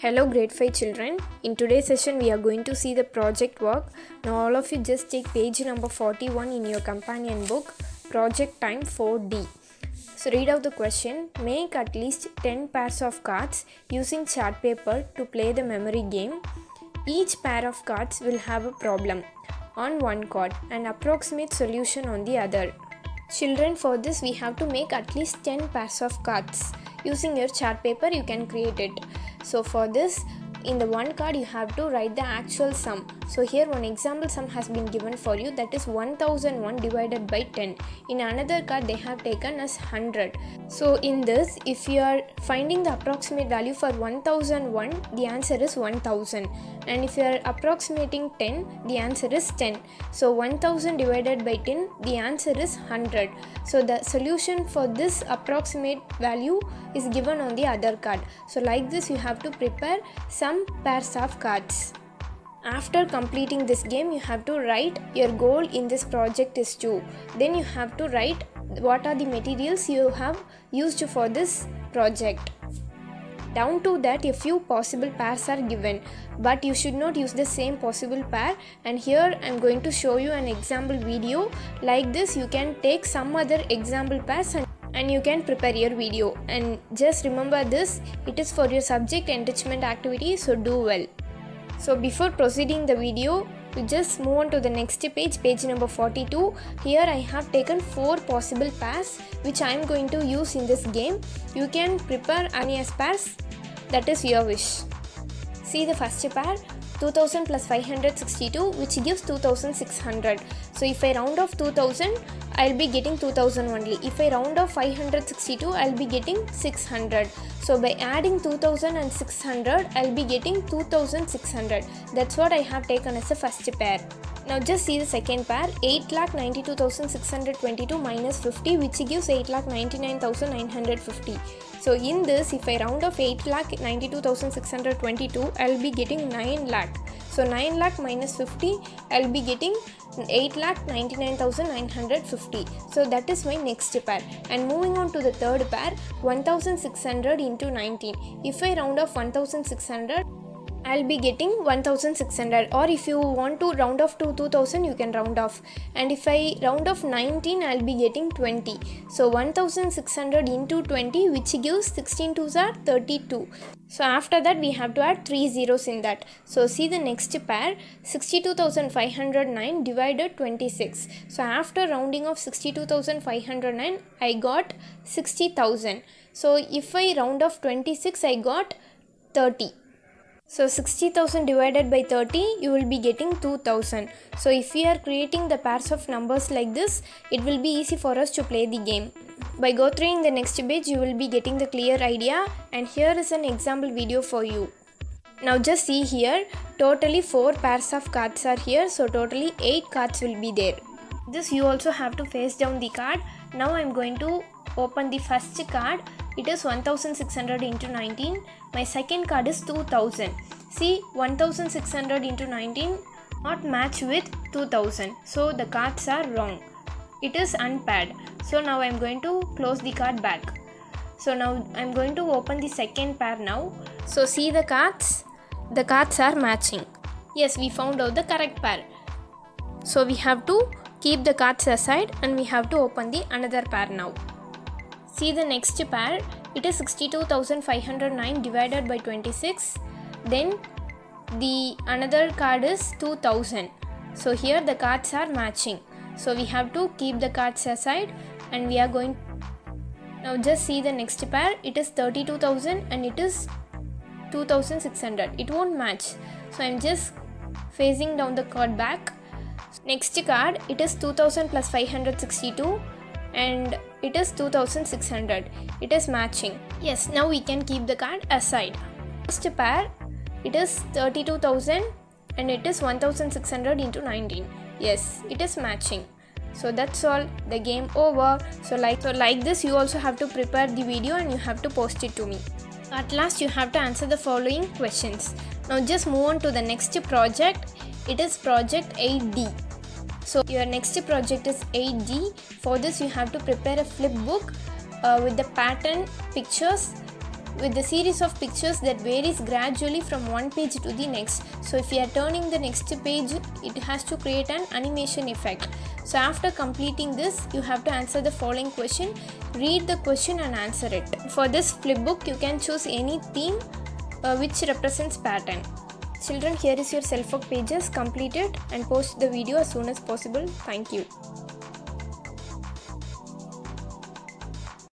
Hello grade 5 children. In today's session we are going to see the project work. Now all of you just take page number 41 in your companion book project time 4D. So read out the question. Make at least 10 pairs of cards using chart paper to play the memory game. Each pair of cards will have a problem on one card and approximate solution on the other. Children for this we have to make at least 10 pairs of cards. Using your chart paper you can create it. So for this in the one card you have to write the actual sum. So here one example sum has been given for you that is 1001 divided by 10. In another card they have taken as 100. So in this if you are finding the approximate value for 1001 the answer is 1000 and if you are approximating 10 the answer is 10. So 1000 divided by 10 the answer is 100. So the solution for this approximate value is given on the other card. So like this you have to prepare some pairs of cards. After completing this game you have to write your goal in this project is to. Then you have to write what are the materials you have used for this project. Down to that a few possible pairs are given but you should not use the same possible pair and here I am going to show you an example video like this you can take some other example pairs and and you can prepare your video and just remember this it is for your subject enrichment activity so do well so before proceeding the video we just move on to the next page page number 42 here i have taken four possible pairs which i am going to use in this game. You can prepare any as pairs that is your wish. See the first pair 2000 plus 562 which gives 2600 so if i round off 2000 i'll be getting 2000 only. If i round off 562 i'll be getting 600 so by adding 2000 and 600 i'll be getting 2600 that's what i have taken as a first pair. Now just see the second pair 8,92,622 minus 50 which gives 8,99,950 so in this if I round off 8,92,622 I'll be getting 9 lakh. So 9 lakh minus 50 I'll be getting 8 lakh 99,950. So that is my next pair. And moving on to the third pair 1600 into 19. If I round off 1600 I'll be getting 1600 or if you want to round off to 2000 you can round off. And if I round off 19 I'll be getting 20 so 1600 into 20 which gives 16 twos are 32 so after that we have to add 3 zeros in that. So see the next pair. 62509 divided 26 so after rounding off 62509 I got 60000 so if I round off 26 I got 30 so 60,000 divided by 30 you will be getting 2000. So if we are creating the pairs of numbers like this it will be easy for us to play the game. By go through the next page you will be getting the clear idea and here is an example video for you. Now just see here totally 4 pairs of cards are here so totally 8 cards will be there. This you also have to face down the card. Now I am going to open the first card it is 1600 into 19 my second card is 2000 see 1600 into 19 not match with 2000 so the cards are wrong. It is unpaired. So now i'm going to close the card back. So now i'm going to open the second pair now. So see the cards? The cards are matching. Yes we found out the correct pair. So we have to keep the cards aside and we have to open the another pair now See the next pair, it is 62,509 divided by 26. Then the another card is 2000. So here the cards are matching. So we have to keep the cards aside and we are going now just see the next pair it is 32,000 and it is 2600 it won't match so I'm just facing down the card back next card it is 2000 plus 562 and it is 2600 it is matching. Yes now we can keep the card aside. Next pair it is 32000 and it is 1600 into 19 yes it is matching. So that's all. The game over. So like so like this you also have to prepare the video and you have to post it to me. At last you have to answer the following questions. Now just move on to the next project. It is project 8d so your next project is 8D. For this you have to prepare a flip book uh, with the pattern pictures with the series of pictures that varies gradually from one page to the next. So if you are turning the next page, it has to create an animation effect. So after completing this, you have to answer the following question. Read the question and answer it. For this flipbook, you can choose any theme uh, which represents pattern. Children, here is your self-work pages. Complete it and post the video as soon as possible. Thank you.